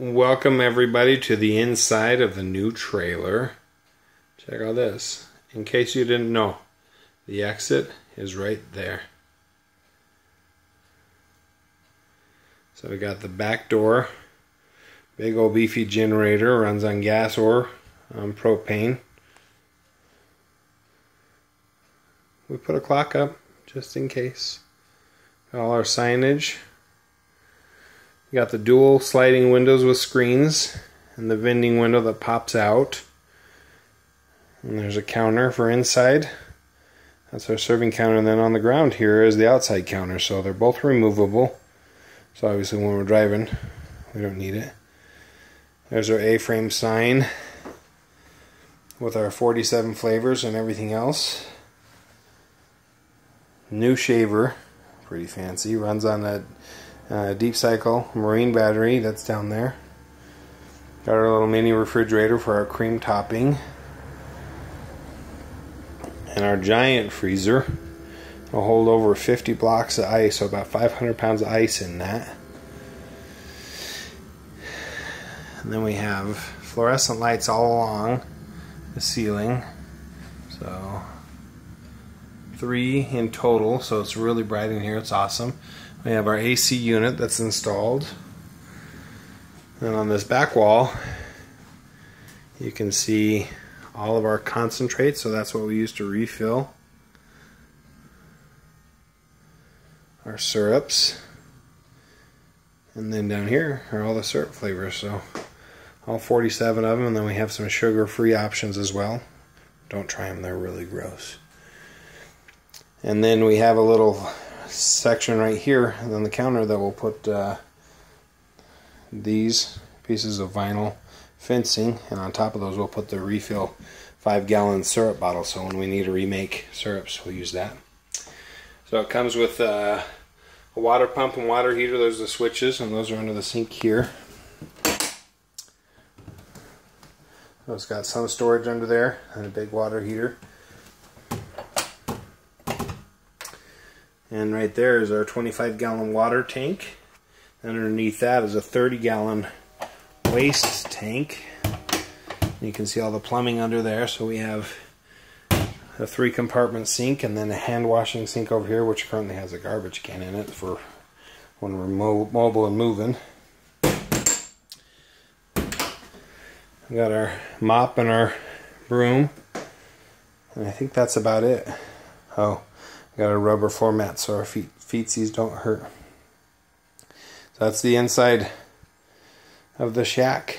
Welcome everybody to the inside of the new trailer. Check out this. In case you didn't know, the exit is right there. So we got the back door, big old beefy generator, runs on gas or on propane. We put a clock up just in case. All our signage. We got the dual sliding windows with screens and the vending window that pops out. And there's a counter for inside. That's our serving counter. And then on the ground here is the outside counter. So they're both removable. So obviously when we're driving, we don't need it. There's our A-frame sign with our 47 flavors and everything else. New shaver, pretty fancy. Runs on a uh, deep cycle marine battery that's down there. Got our little mini refrigerator for our cream topping. And our giant freezer will hold over 50 blocks of ice, so about 500 pounds of ice in that. And then we have fluorescent lights all along the ceiling. So three in total, so it's really bright in here. It's awesome. We have our AC unit that's installed. And on this back wall, you can see all of our concentrates, so that's what we use to refill our syrups. And then down here are all the syrup flavors, so all 47 of them, and then we have some sugar-free options as well. Don't try them, they're really gross. And then we have a little section right here on the counter that we'll put uh, these pieces of vinyl fencing. And on top of those we'll put the refill five gallon syrup bottle. So when we need to remake syrups we'll use that. So it comes with uh, a water pump and water heater. Those are the switches and those are under the sink here. So it's got some storage under there and a big water heater And right there is our 25 gallon water tank. Underneath that is a 30 gallon waste tank. You can see all the plumbing under there. So we have a three compartment sink and then a hand washing sink over here, which currently has a garbage can in it for when we're mo mobile and moving. We got our mop and our broom. And I think that's about it. Oh, Got a rubber floor mat so our feet feetsies don't hurt. So that's the inside of the shack.